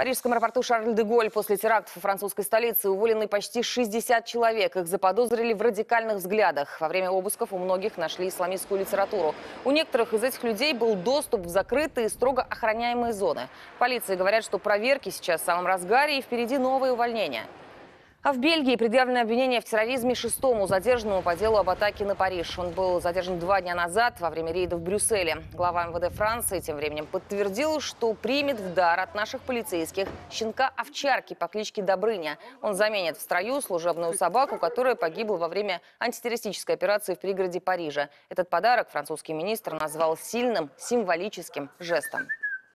парижском аэропорту Шарль-де-Голь после терактов в французской столице уволены почти 60 человек. Их заподозрили в радикальных взглядах. Во время обысков у многих нашли исламистскую литературу. У некоторых из этих людей был доступ в закрытые, строго охраняемые зоны. Полиции говорят, что проверки сейчас в самом разгаре и впереди новые увольнения. А в Бельгии предъявлено обвинение в терроризме шестому задержанному по делу об атаке на Париж. Он был задержан два дня назад во время рейда в Брюсселе. Глава МВД Франции тем временем подтвердил, что примет в дар от наших полицейских щенка-овчарки по кличке Добрыня. Он заменит в строю служебную собаку, которая погибла во время антитеррористической операции в пригороде Парижа. Этот подарок французский министр назвал сильным символическим жестом.